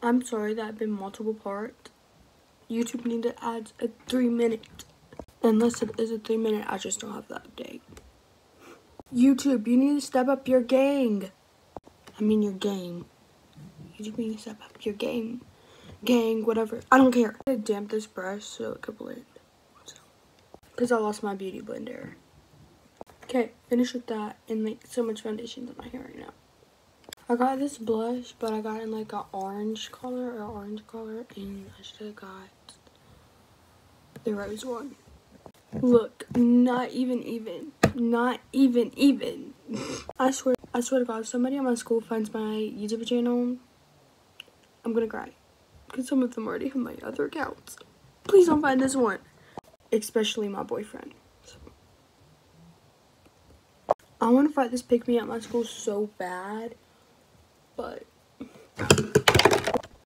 I'm sorry that I've been multiple part. YouTube need to add a three minute. Unless it is a three minute, I just don't have that update. YouTube, you need to step up your gang. I mean your game. YouTube need to step up your game. Gang, whatever. I don't care. I damp this brush so it could blend. Because I lost my beauty blender. Okay, finish with that and like so much foundation in my hair right now. I got this blush, but I got in like an orange color or orange color, and I should have got the rose one. Look, not even even, not even even. I swear, I swear to God, if somebody at my school finds my YouTube channel, I'm gonna cry, because some of them already have my other accounts. Please don't find this one, especially my boyfriend. So. I want to fight this pick me at my school so bad but